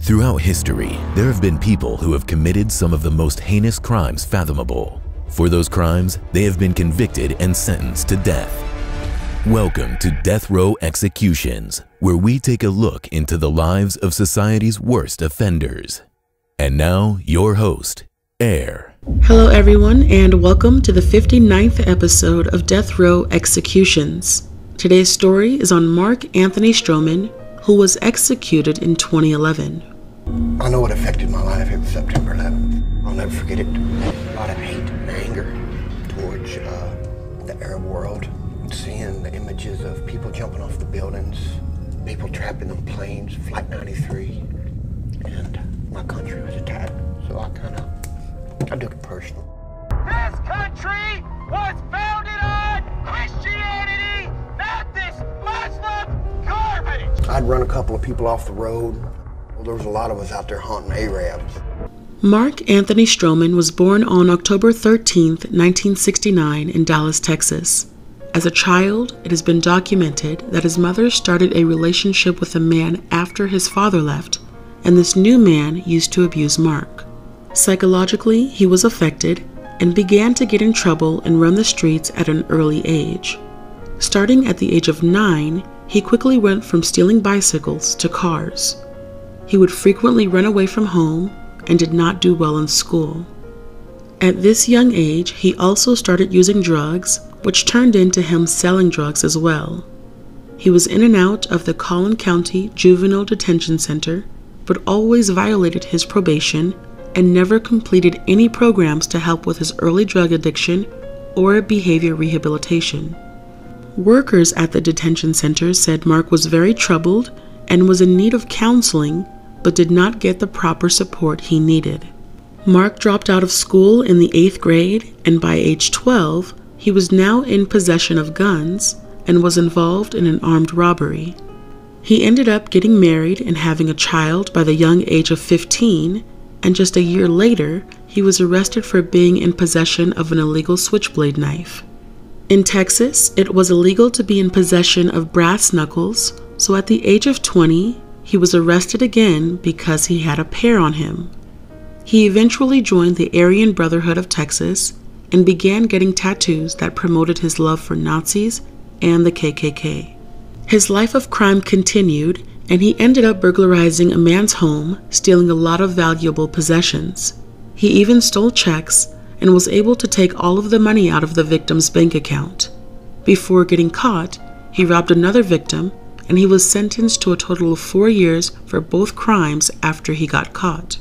Throughout history, there have been people who have committed some of the most heinous crimes fathomable. For those crimes, they have been convicted and sentenced to death. Welcome to Death Row Executions, where we take a look into the lives of society's worst offenders. And now, your host, Air. Hello, everyone, and welcome to the 59th episode of Death Row Executions. Today's story is on Mark Anthony Stroman, who was executed in 2011. I know it affected my life. It was September 11th. I'll never forget it. A lot of hate and anger towards uh, the Arab world. Seeing the images of people jumping off the buildings, people trapped in them planes, Flight 93, and my country was attacked. So I kind of, I took it personal. This country was founded on Christianity, I'd run a couple of people off the road. Well, there was a lot of us out there hunting Arabs. Mark Anthony Stroman was born on October 13, 1969, in Dallas, Texas. As a child, it has been documented that his mother started a relationship with a man after his father left, and this new man used to abuse Mark. Psychologically, he was affected and began to get in trouble and run the streets at an early age. Starting at the age of nine, he quickly went from stealing bicycles to cars. He would frequently run away from home and did not do well in school. At this young age, he also started using drugs, which turned into him selling drugs as well. He was in and out of the Collin County Juvenile Detention Center, but always violated his probation and never completed any programs to help with his early drug addiction or behavior rehabilitation. Workers at the detention center said Mark was very troubled and was in need of counseling but did not get the proper support he needed. Mark dropped out of school in the eighth grade, and by age 12, he was now in possession of guns and was involved in an armed robbery. He ended up getting married and having a child by the young age of 15, and just a year later, he was arrested for being in possession of an illegal switchblade knife. In Texas, it was illegal to be in possession of brass knuckles, so at the age of 20, he was arrested again because he had a pair on him. He eventually joined the Aryan Brotherhood of Texas and began getting tattoos that promoted his love for Nazis and the KKK. His life of crime continued, and he ended up burglarizing a man's home, stealing a lot of valuable possessions. He even stole checks and was able to take all of the money out of the victim's bank account. Before getting caught, he robbed another victim and he was sentenced to a total of four years for both crimes after he got caught.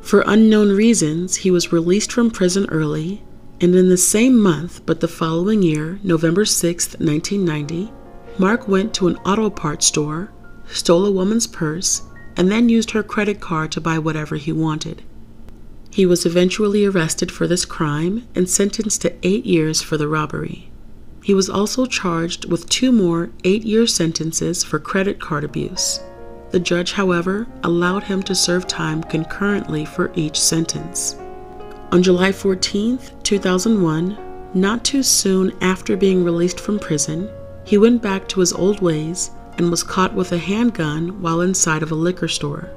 For unknown reasons, he was released from prison early, and in the same month but the following year, November 6, 1990, Mark went to an auto parts store, stole a woman's purse, and then used her credit card to buy whatever he wanted. He was eventually arrested for this crime and sentenced to eight years for the robbery. He was also charged with two more eight year sentences for credit card abuse. The judge, however, allowed him to serve time concurrently for each sentence. On July 14, 2001, not too soon after being released from prison, he went back to his old ways and was caught with a handgun while inside of a liquor store.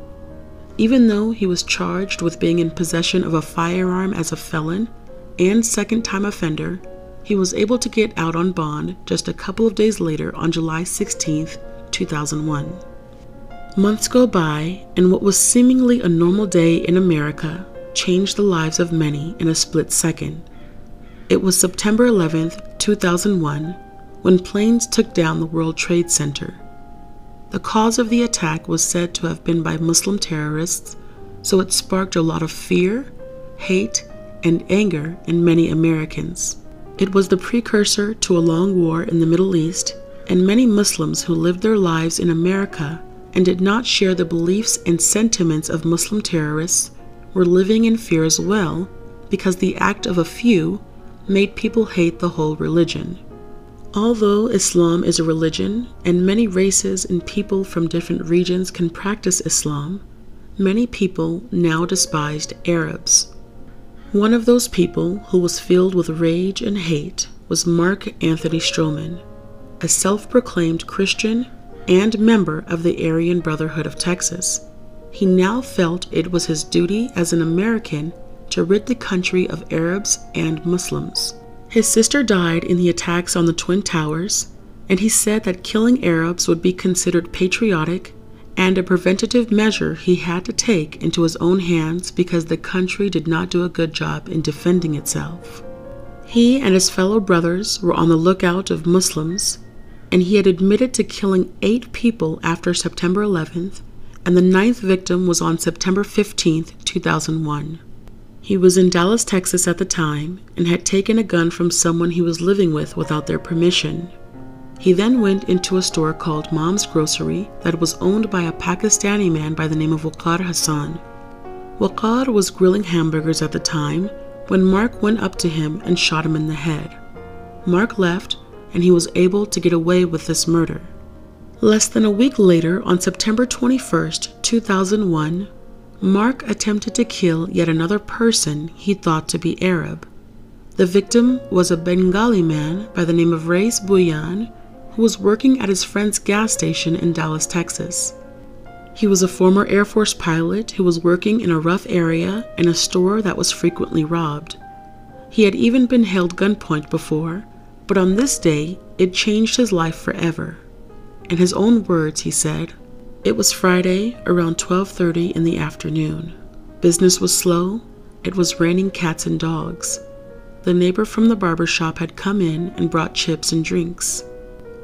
Even though he was charged with being in possession of a firearm as a felon and second time offender, he was able to get out on bond just a couple of days later on July 16, 2001. Months go by, and what was seemingly a normal day in America changed the lives of many in a split second. It was September 11, 2001, when planes took down the World Trade Center. The cause of the attack was said to have been by Muslim terrorists, so it sparked a lot of fear, hate, and anger in many Americans. It was the precursor to a long war in the Middle East, and many Muslims who lived their lives in America and did not share the beliefs and sentiments of Muslim terrorists were living in fear as well because the act of a few made people hate the whole religion. Although Islam is a religion and many races and people from different regions can practice Islam, many people now despised Arabs. One of those people who was filled with rage and hate was Mark Anthony Stroman, a self proclaimed Christian and member of the Aryan Brotherhood of Texas. he now felt it was his duty as an American to rid the country of Arabs and Muslims. His sister died in the attacks on the Twin Towers, and he said that killing Arabs would be considered patriotic and a preventative measure he had to take into his own hands because the country did not do a good job in defending itself. He and his fellow brothers were on the lookout of Muslims, and he had admitted to killing eight people after September 11th, and the ninth victim was on September 15th, 2001. He was in Dallas, Texas at the time and had taken a gun from someone he was living with without their permission. He then went into a store called Mom's Grocery that was owned by a Pakistani man by the name of Waqar Hasan. Waqar was grilling hamburgers at the time when Mark went up to him and shot him in the head. Mark left and he was able to get away with this murder. Less than a week later, on September 21, 2001, Mark attempted to kill yet another person he thought to be Arab. The victim was a Bengali man by the name of Rais Bhuiyan who was working at his friend's gas station in Dallas, Texas. He was a former Air Force pilot who was working in a rough area in a store that was frequently robbed. He had even been held gunpoint before, but on this day it changed his life forever. In his own words, he said, "It was Friday around 12:30 in the afternoon. Business was slow. It was raining cats and dogs. The neighbor from the barber shop had come in and brought chips and drinks.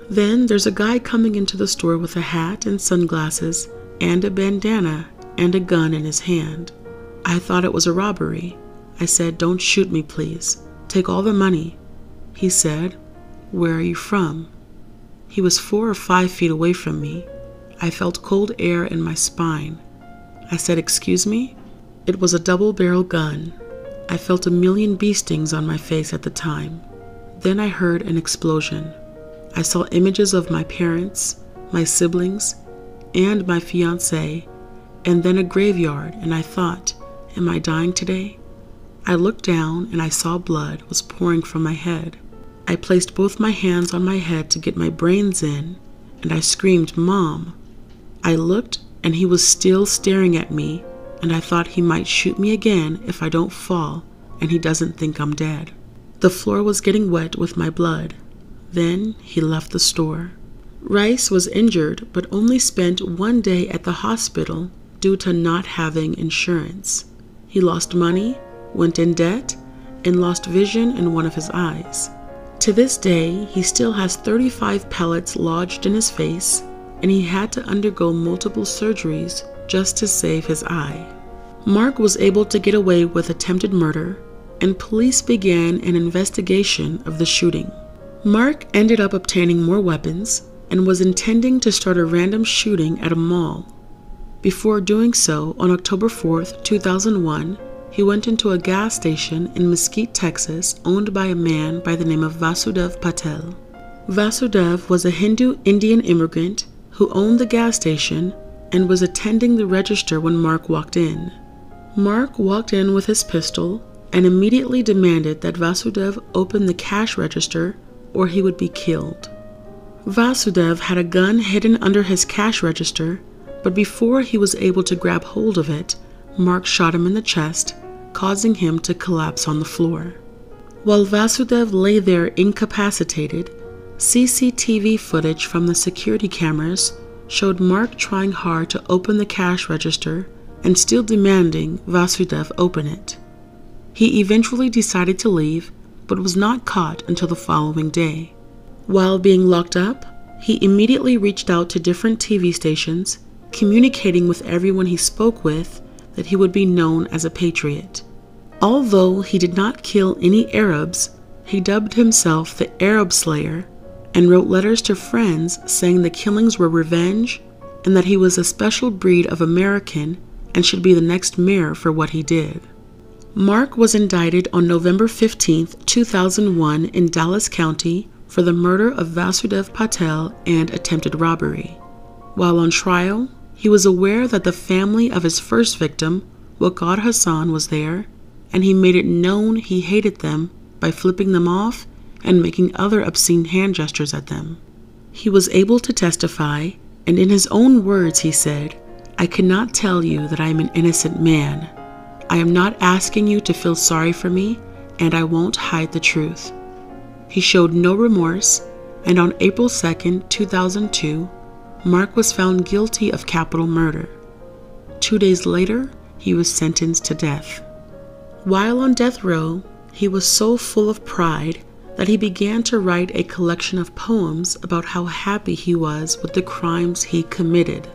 Then there's a guy coming into the store with a hat and sunglasses and a bandana and a gun in his hand. I thought it was a robbery. I said, Don't shoot me, please. Take all the money. He said, Where are you from? He was four or five feet away from me. I felt cold air in my spine. I said, Excuse me? It was a double barrel gun. I felt a million bee stings on my face at the time. Then I heard an explosion. I saw images of my parents, my siblings, and my fiance, and then a graveyard, and I thought, Am I dying today? I looked down and I saw blood was pouring from my head. I placed both my hands on my head to get my brains in, and I screamed, Mom. I looked and he was still staring at me, and I thought he might shoot me again if I don't fall and he doesn't think I'm dead. The floor was getting wet with my blood, then he left the store. Rais was injured but only spent one day at the hospital due to not having insurance. He lost money, went in debt, and lost vision in one of his eyes. To this day, he still has 35 pellets lodged in his face, and he had to undergo multiple surgeries just to save his eye. Mark was able to get away with attempted murder, and police began an investigation of the shooting. Mark ended up obtaining more weapons and was intending to start a random shooting at a mall. Before doing so, on October 4, 2001, he went into a gas station in Mesquite, Texas, owned by a man by the name of Vasudev Patel. Vasudev was a Hindu Indian immigrant who owned the gas station and was attending the register when Mark walked in. Mark walked in with his pistol and immediately demanded that Vasudev open the cash register or he would be killed. Vasudev had a gun hidden under his cash register, but before he was able to grab hold of it, Mark shot him in the chest, causing him to collapse on the floor. While Vasudev lay there incapacitated, CCTV footage from the security cameras showed Mark trying hard to open the cash register and still demanding Vasudev open it. He eventually decided to leave but was not caught until the following day. While being locked up, he immediately reached out to different TV stations, communicating with everyone he spoke with that he would be known as a patriot. Although he did not kill any Arabs, he dubbed himself the Arab Slayer and wrote letters to friends saying the killings were revenge and that he was a special breed of American and should be the next mayor for what he did. Mark was indicted on November 15, 2001, in Dallas County for the murder of Vasudev Patel and attempted robbery. While on trial, he was aware that the family of his first victim, Waqar Hasan, was there, and he made it known he hated them by flipping them off and making other obscene hand gestures at them. He was able to testify, and in his own words, he said, I cannot tell you that I am an innocent man. I am not asking you to feel sorry for me, and I won't hide the truth. He showed no remorse, and on April 2, 2002, Mark was found guilty of capital murder. Two days later, he was sentenced to death. While on death row, he was so full of pride that he began to write a collection of poems about how happy he was with the crimes he committed.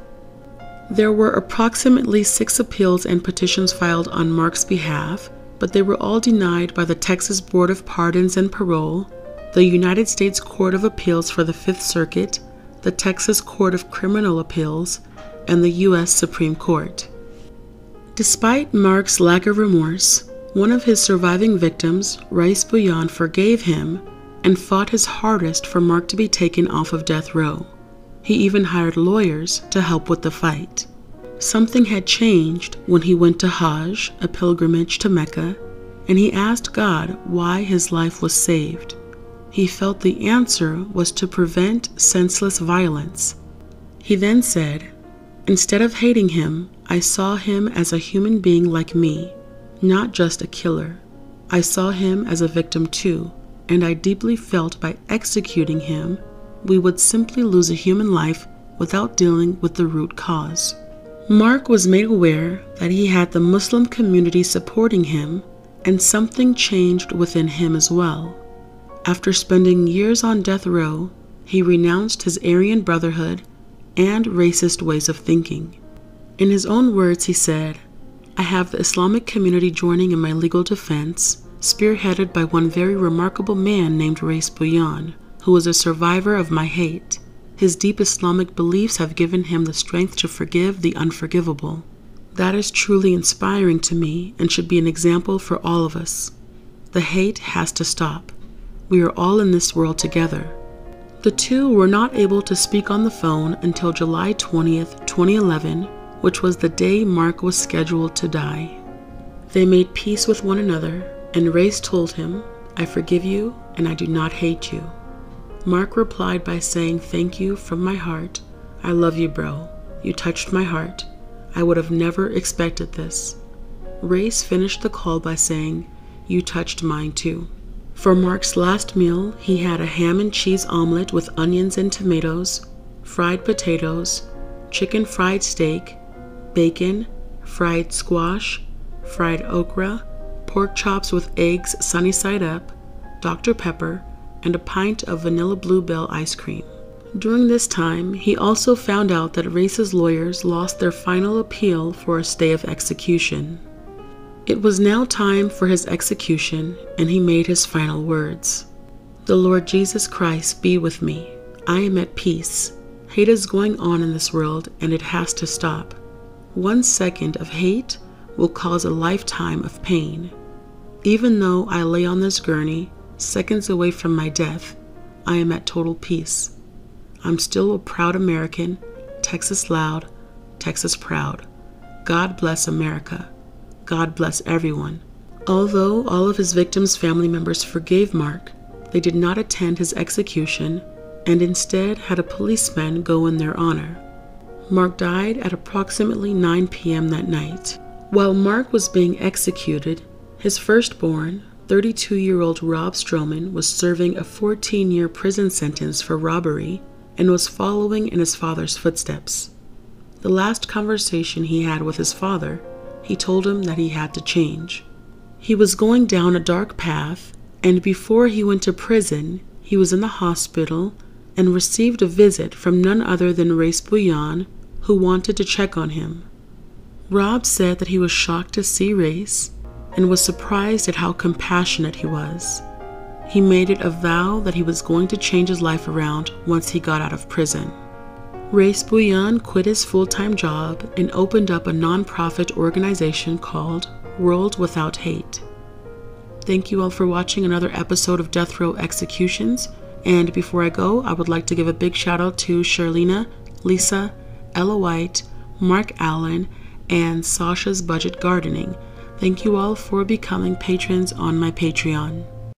There were approximately six appeals and petitions filed on Mark's behalf, but they were all denied by the Texas Board of Pardons and Parole, the United States Court of Appeals for the Fifth Circuit, the Texas Court of Criminal Appeals, and the U.S. Supreme Court. Despite Mark's lack of remorse, one of his surviving victims, Rais Bhuiyan, forgave him and fought his hardest for Mark to be taken off of death row. He even hired lawyers to help with the fight. Something had changed when he went to Hajj, a pilgrimage to Mecca, and he asked God why his life was saved. He felt the answer was to prevent senseless violence. He then said, Instead of hating him, I saw him as a human being like me not just a killer. I saw him as a victim too, and I deeply felt by executing him, we would simply lose a human life without dealing with the root cause. Mark was made aware that he had the Muslim community supporting him, and something changed within him as well. After spending years on death row, he renounced his Aryan brotherhood and racist ways of thinking. In his own words, he said, I have the Islamic community joining in my legal defense, spearheaded by one very remarkable man named Rais Bhuiyan, who was a survivor of my hate. His deep Islamic beliefs have given him the strength to forgive the unforgivable. That is truly inspiring to me and should be an example for all of us. The hate has to stop. We are all in this world together. The two were not able to speak on the phone until July 20th, 2011, which was the day Mark was scheduled to die. They made peace with one another, and Rais told him, I forgive you and I do not hate you. Mark replied by saying, Thank you from my heart. I love you, bro. You touched my heart. I would have never expected this. Rais finished the call by saying, You touched mine too. For Mark's last meal, he had a ham and cheese omelet with onions and tomatoes, fried potatoes, chicken fried steak, bacon, fried squash, fried okra, pork chops with eggs sunny side up, Dr. Pepper, and a pint of vanilla bluebell ice cream. During this time, he also found out that Rais's lawyers lost their final appeal for a stay of execution. It was now time for his execution, and he made his final words The Lord Jesus Christ be with me. I am at peace. Hate is going on in this world, and it has to stop. One second of hate will cause a lifetime of pain. Even though I lay on this gurney, seconds away from my death, I am at total peace. I'm still a proud American, Texas loud, Texas proud. God bless America. God bless everyone. Although all of his victims' family members forgave Mark, they did not attend his execution and instead had a policeman go in their honor. Mark died at approximately 9 p.m. that night. While Mark was being executed, his firstborn, 32 year old Rob Stroman, was serving a 14 year prison sentence for robbery and was following in his father's footsteps. The last conversation he had with his father, he told him that he had to change. He was going down a dark path, and before he went to prison, he was in the hospital and received a visit from none other than Rais Bhuiyan, who wanted to check on him. Rob said that he was shocked to see Rais and was surprised at how compassionate he was. He made it a vow that he was going to change his life around once he got out of prison. Rais Bhuiyan quit his full time job and opened up a nonprofit organization called World Without Hate. Thank you all for watching another episode of Death Row Executions. And before I go, I would like to give a big shout out to Charlena, Lisa, Ella White, Mark Allen, and Sasha's Budget Gardening. Thank you all for becoming patrons on my Patreon.